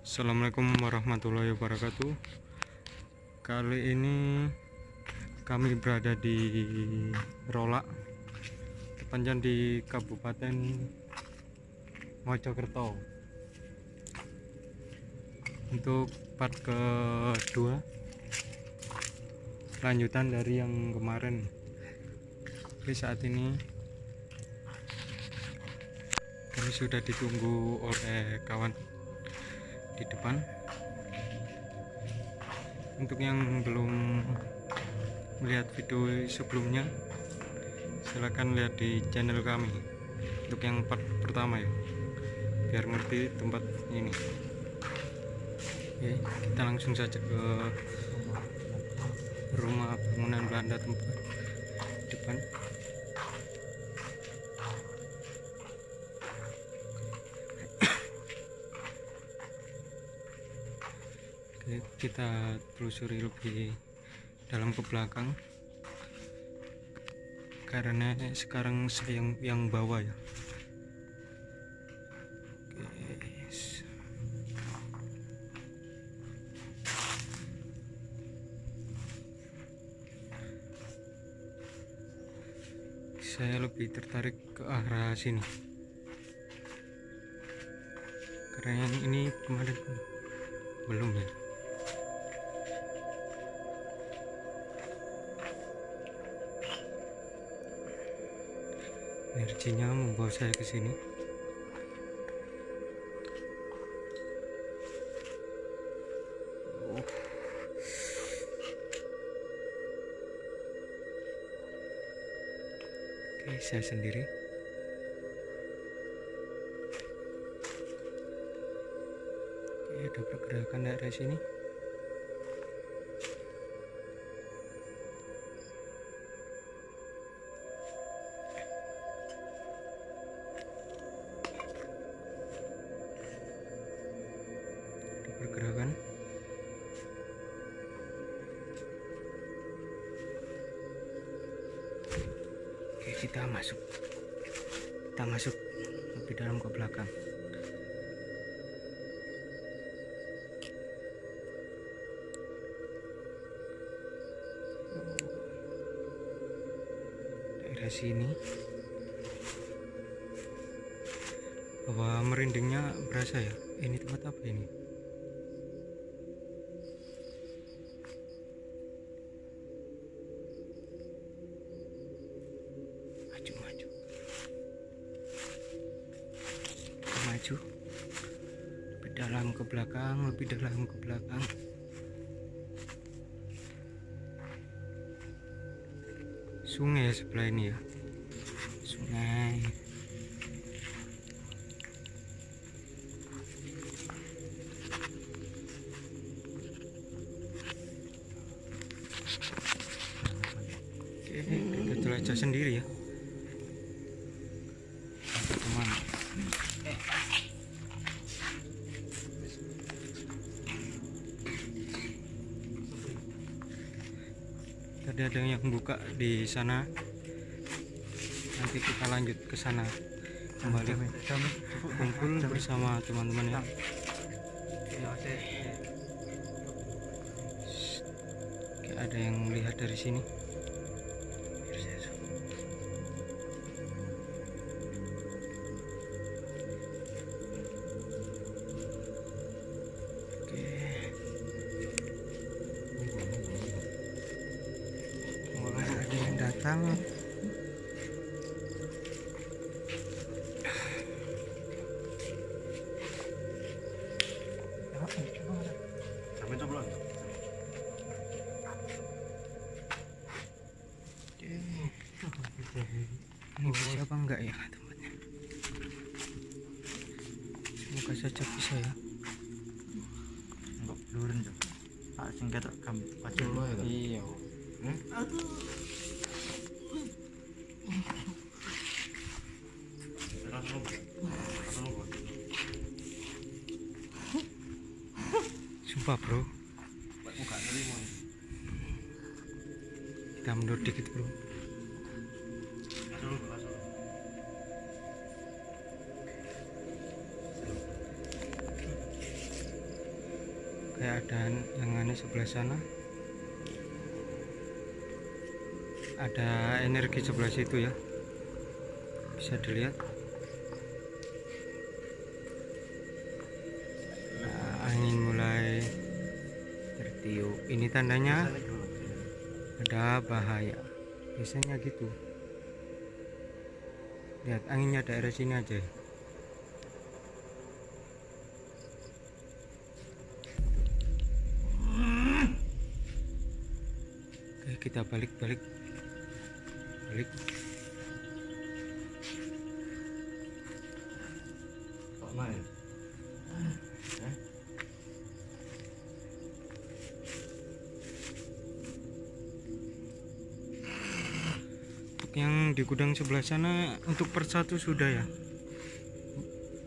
Assalamualaikum warahmatullahi wabarakatuh. Kali ini kami berada di Rolak Tepatnya di Kabupaten Mojokerto. Untuk part kedua Lanjutan dari yang kemarin. Jadi saat ini Kami sudah ditunggu oleh kawan di depan. Untuk yang belum melihat video sebelumnya silahkan lihat di channel kami. Untuk yang part pertama ya biar ngerti tempat ini. Oke kita langsung saja ke rumah bangunan Belanda tempat depan kita telusuri lebih dalam ke belakang. Karena sekarang saya yang, yang bawa ya. Saya lebih tertarik ke arah sini. Karena yang ini kemarin belum ya energinya membawa saya ke sini. Oke, saya sendiri. Oke, ada pergerakan daerah sini. Ada pergerakan. Oke, kita masuk. Kita masuk lebih dalam ke belakang. Daerah sini. Bahwa merindingnya berasa ya. Ini tempat apa ini? Belakang lebih dalam ke belakang. Sungai ya sebelah ini ya? Sungai. Oke, kita jelajah sendiri ya tadi ada yang buka di sana. Nanti kita lanjut ke sana. Kembali kumpul bersama teman-teman ya. Oke, ada yang melihat dari sini Ini bisa apa enggak ya tempatnya? Semoga saja bisa ya. Enggak bluren tuh. Tak sing ketok gam wajah lo ya. Iya. Sumpah sebelah sana. Ada energi sebelah situ ya. Bisa dilihat. Nah, angin mulai tertiup. Ini tandanya ada bahaya. Biasanya gitu. Lihat anginnya daerah sini aja. oke kita balik balik. Balik. Kok main? untuk yang di gudang sebelah sana untuk per satu sudah ya.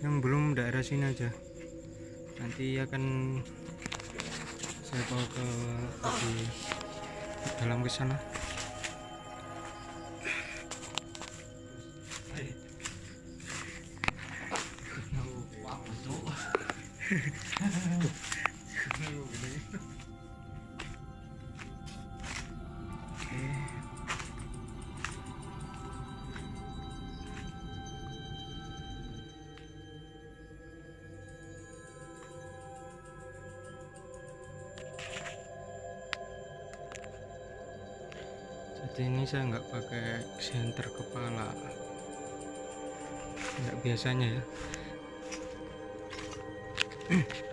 Yang belum daerah sini aja. Nanti akan saya bawa ke di dalam ke sana pakai senter kepala. Nggak biasanya ya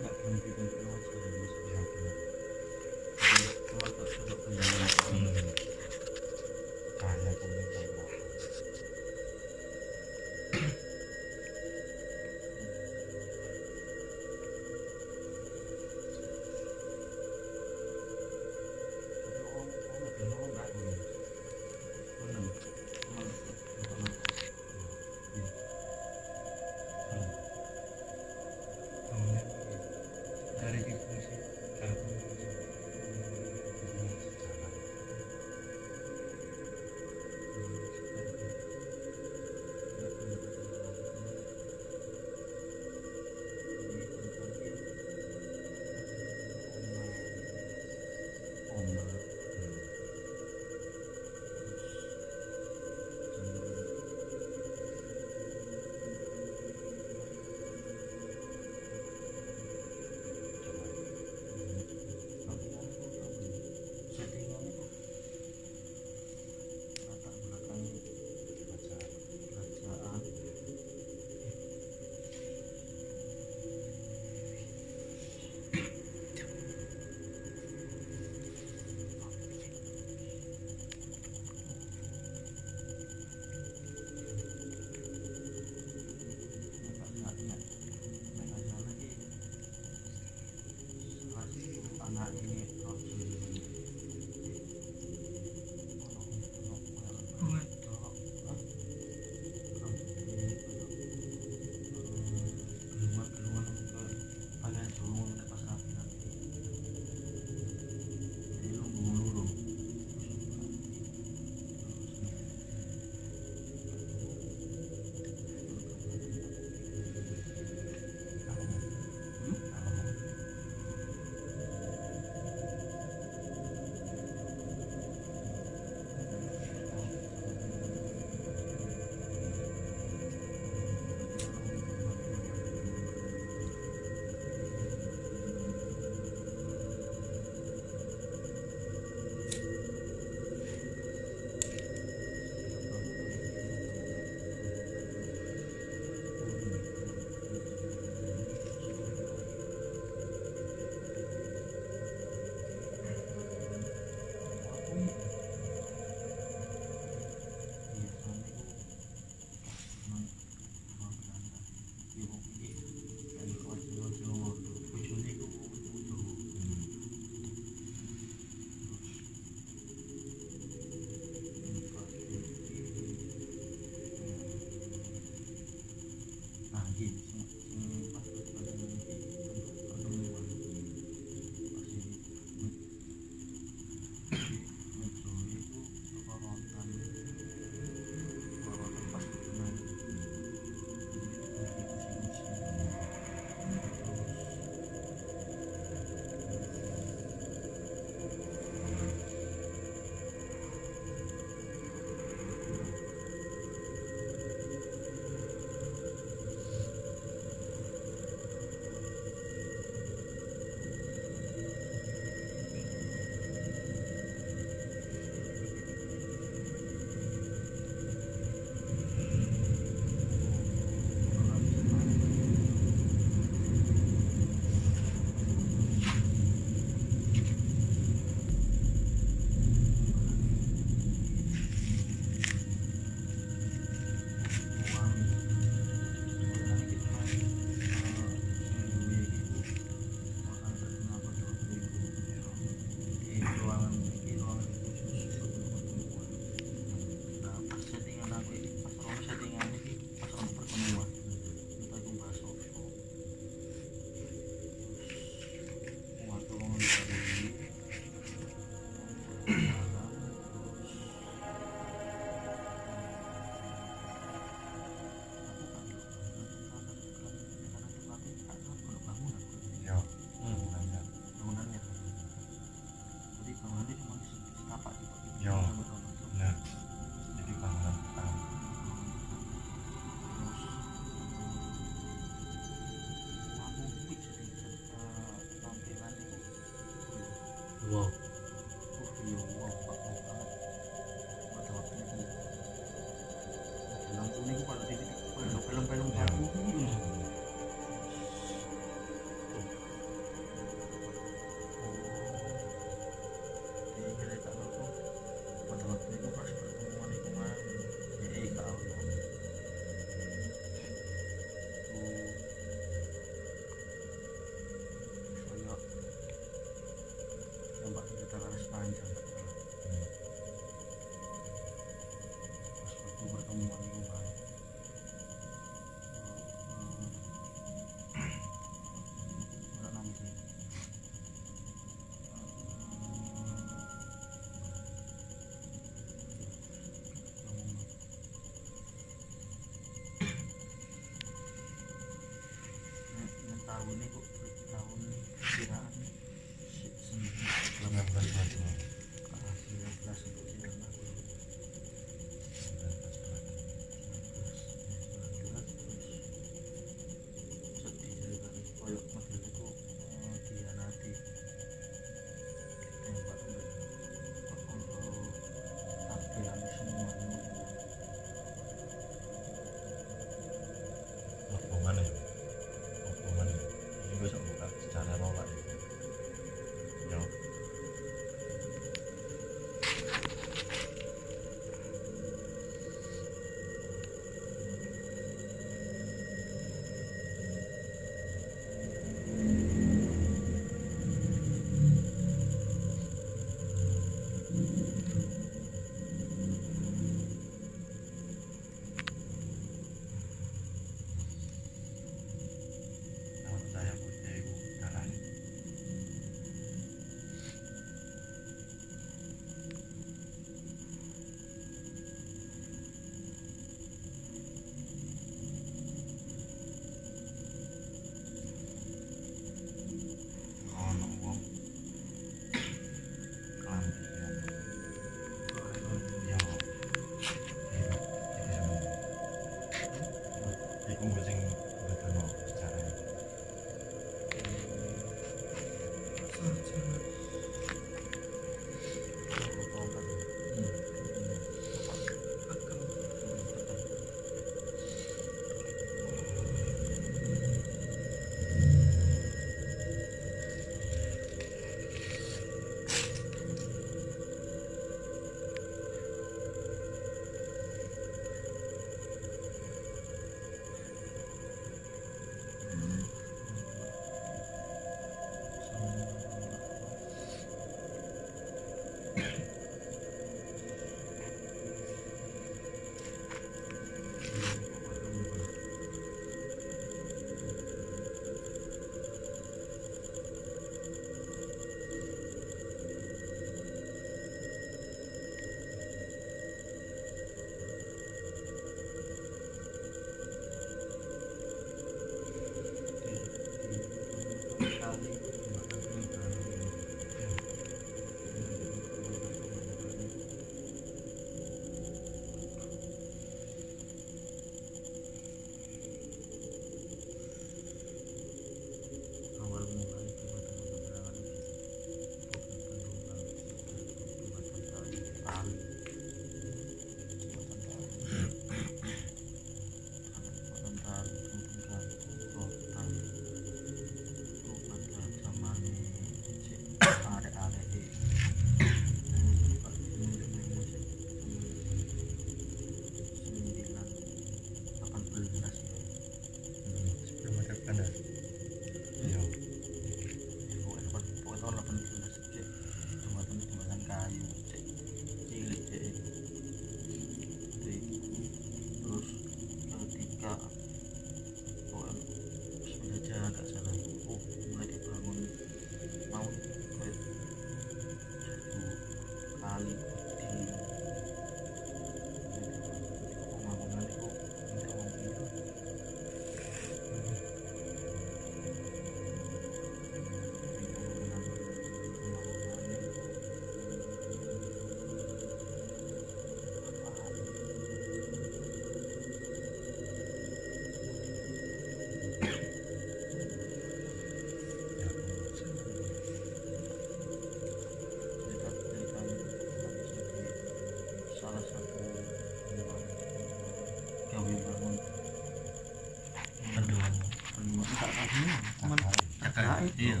iya.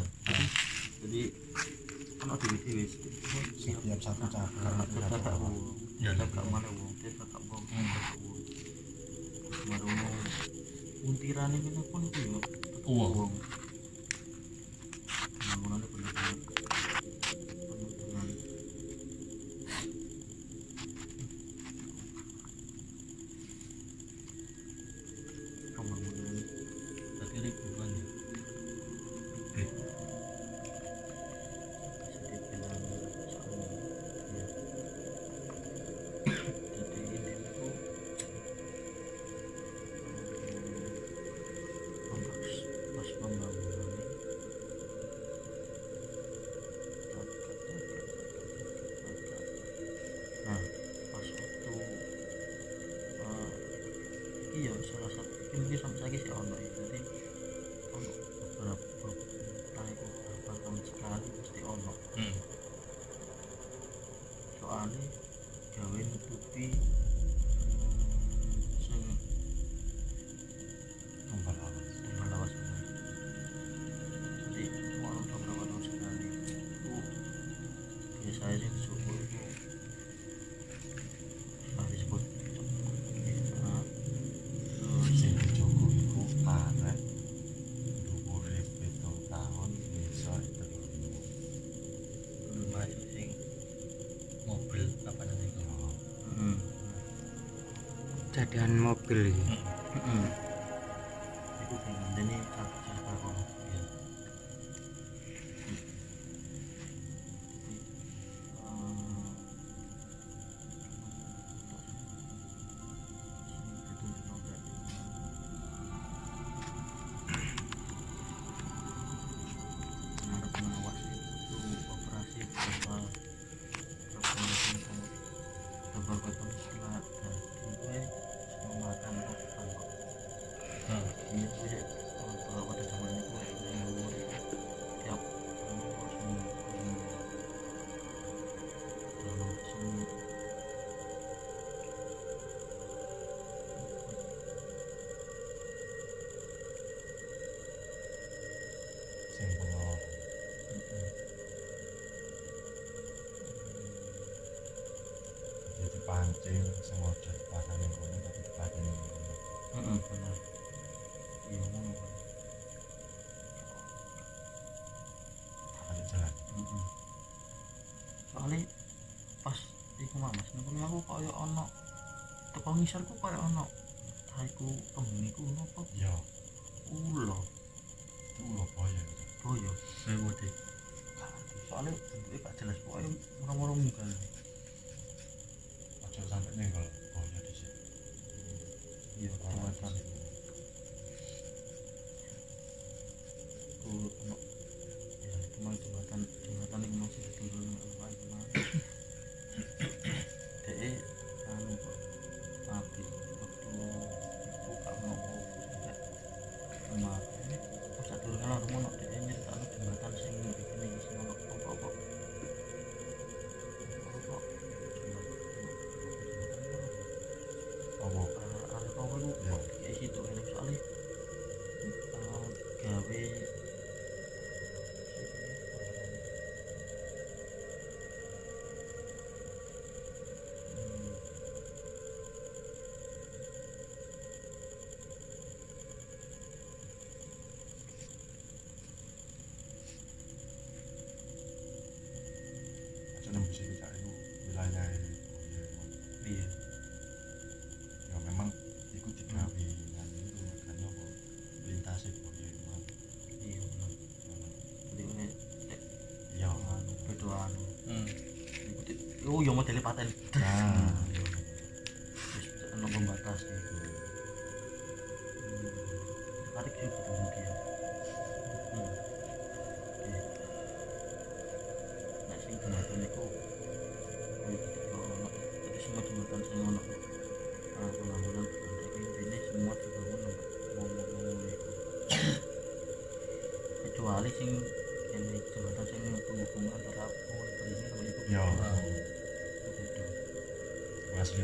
Jadi kan ada di dewi setiap satu cakar kakak ada wong Ya, kakak mana wong kakak wong kakak wong mau untiran ini pun itu ya jadian mobil ya. Sing pasane ngono tapi pasane ngono Heeh, benar. Iya, ngono kan. ada jalan. Heeh. Soalnya pas iku mamas niku aku kaya ana teko ngisor ku kaya ana entah iku tembung iku napa yo ulo. Itu lo boyo boyo. Sewu deh. soalnya bentuknya gak jelas pokoknya murah-murah muka aja sampe ninggal boyo di sini iya jembatan ku iki cak iku wilayah boyo iya ya memang iku digawe nganu iku makanya apa lintase boyo iku kan. iya jadi ini iya anu beda anu Hmm. Di- oh iya modelnya paten nah pembatas gitu tarik sih ketemu sing ini jembatan sing penghubung antara beringin sama itu iya. Itu. Beda asli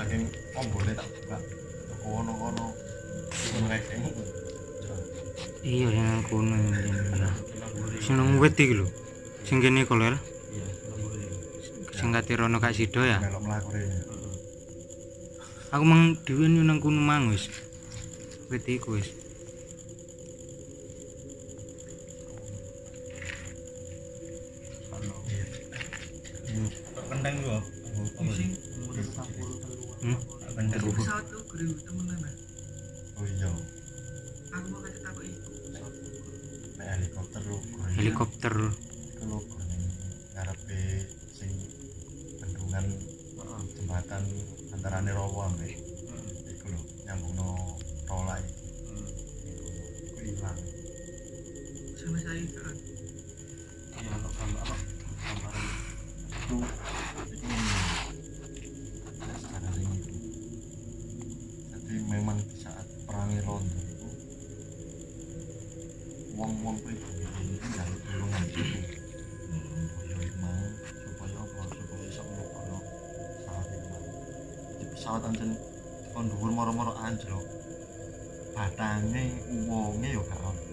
saking ombone tak buka? Toko ono-ono mereka iya yang kuno ya. Buri. sing nang wit iki lho. Sing kene koler Iya, kenang buri. sing katirono kak sido ya. Melok mlaku rene. Heeh. aku mang dhewe nang kuno mang wis. Wit iku wis wong-wong pribumi ini yang tulungan itu? Ya mau supaya apa supaya bisa ngono pesawat mau di pesawat anjen kon dhuwur moro-moro anjlok batange wonge yo gak ono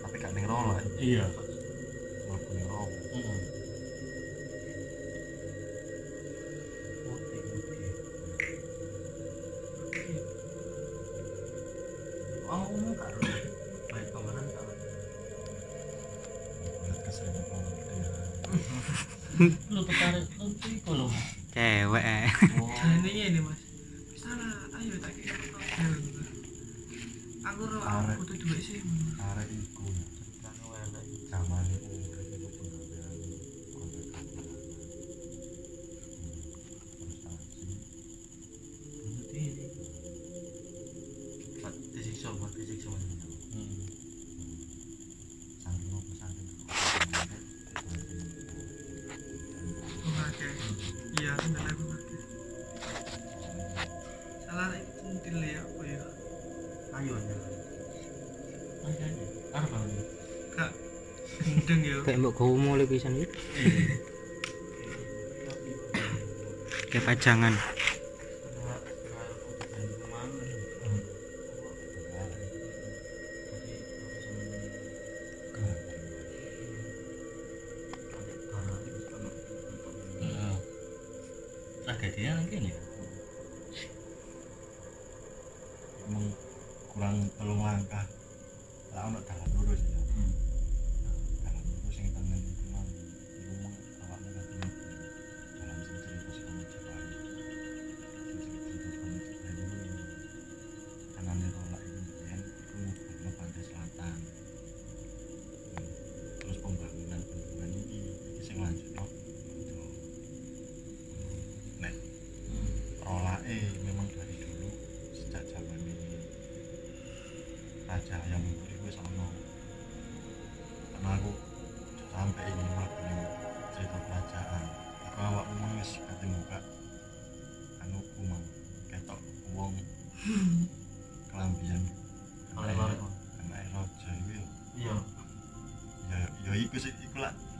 tapi gak rola. Iya. Jalannya ini mas. Salah ayo tak kira. Aku roh aku butuh duit sih arek iku. Welek. zaman disiksa, buat disiksa? Hmm. Kayak mbok gowo mulai pisan kayak pajangan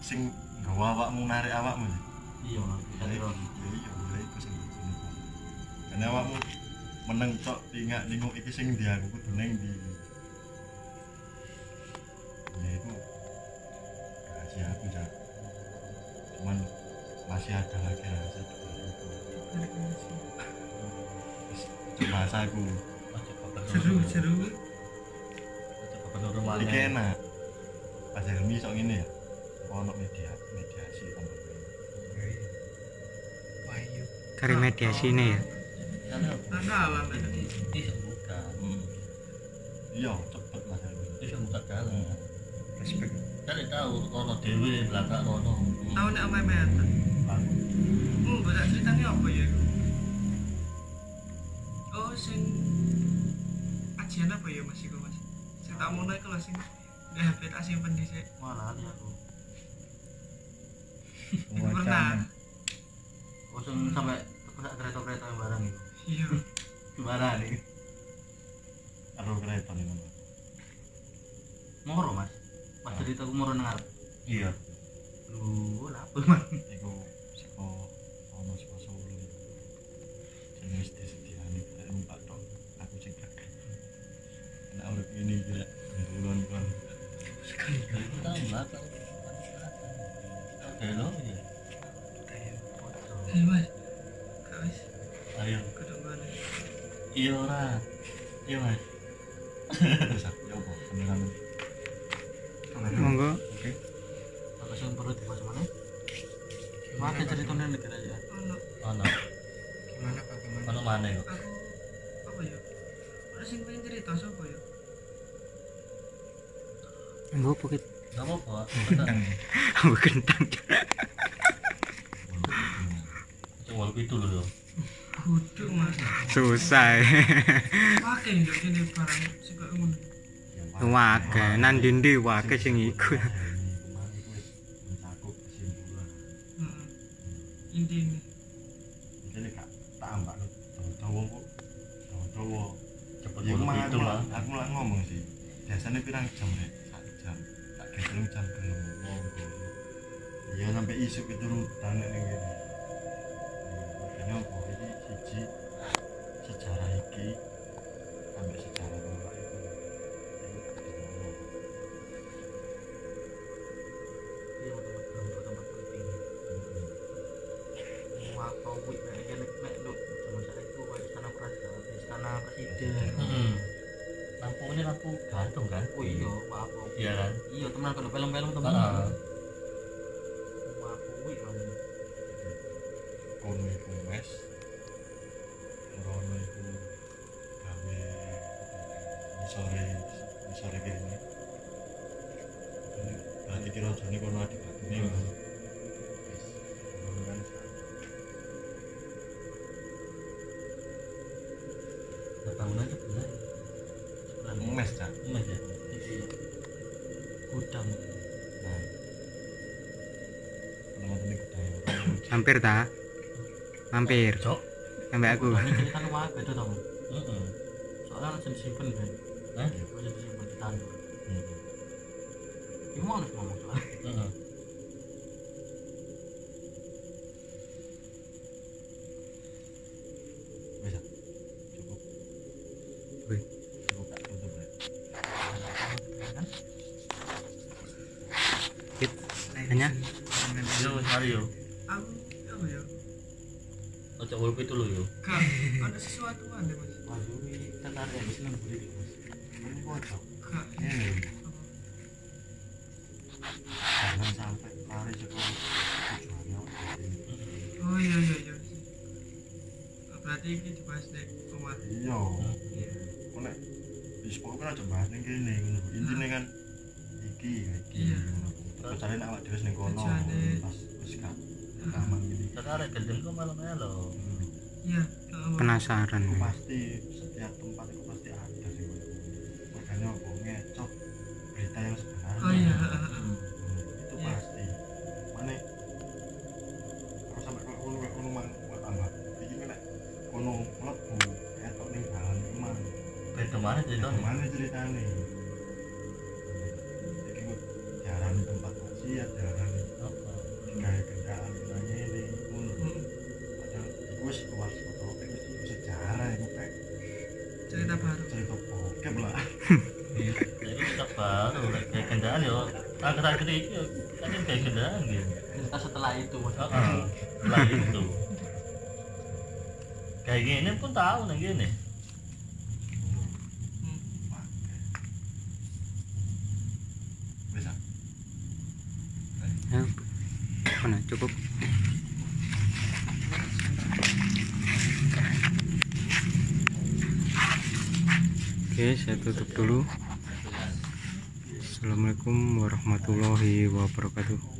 sing nggawa awakmu narik awakmu ya Iya, Mas. Bisa ya dirong. iya ya iku sing karena awakmu meneng tok tingak ninguk iki sing ndi aku kudu neng di Mediasi ini ya. Hmm. iya cepet mas Helmi Bisa buka jalan. respect Cari tahu belakang tahu hmm ceritanya apa ya iku? oh sing ajian apa ya mas iku mas sing tak mau naik kelas sing rehabilitasi pendisik Mana ada aku. pernah Oh, sing sampai kereta-kereta yang barang itu. iya. Gimana nih? karo kereta nih. Moro, Mas. pas cerita aku mau ngarep iya. Lu apa man iku saka ono saka Solo. Sing wis disediani kita numpak tok aku kakek nek urip ini kira kan Itu tahu lah kalau Oke Iya mas. bisa ya apa beneran monggo apa sih yang perlu dibahas mana Maka ceritanya negara aja Ono Ono. gimana pak gimana? Ono mana kok? Aku apa ya? Ono sing pengen cerita sapa ya? monggo pokoknya Gak apa-apa. Aku kentang coba lebih dulu yo. Kudu mas. susah Pakai nduk kene barang sing koyo ngono. wake nandindi wake sing iku istana presiden Hmm. Lampu ini lampu gantung kan? oh iya waktu Iya kan? iya teman kalau film-film teman waktu hampir ta hampir Cok. sampai aku ini lu wae beda dong Heeh. soalnya harus kan Hah? harus di tandur Hmm. gimana sih ngomong Heeh. ya kan Hit. hanya Yo. Aku? Ojo lebih dulu yo. Gak ada sesuatu mana mas? waduh ini tertarik ya bisa nembus ini mas ini kocok Apa? jangan sampai lari sekolah tujuannya apa ini Oh iya iya iya. Berarti ini dibahas deh rumah. iya kok nek wis pokoke aja bahas kene ngono intine kan iki iki Iya. terus cari awak dhewe ning kono Tujuane. pas gini Tertarik gendeng kok malah melo. Iya. heeh. penasaran itu pasti setiap tempat itu pasti ada sih makanya apa ngecok berita yang sebenarnya Oh iya. heeh, heeh. Hmm, itu Iya. pasti mana kalau sampai kalau kono kono mang buat tambah iki nek kono mlebu etok ning dalan iman Beda mana ceritanya? Gimana ceritanya? Gue luas foto, itu sejarah itu kayak Cerita baru. cerita bokep lah. Jadi kita baru kayak kendaraan yo. Akhir-akhir yo kan kayak kendaraan gitu. cerita setelah itu. Setelah itu. Kayak gini pun tahu nih gini. Hmm. Bisa. ya mana cukup oke saya tutup dulu. Assalamualaikum warahmatullahi wabarakatuh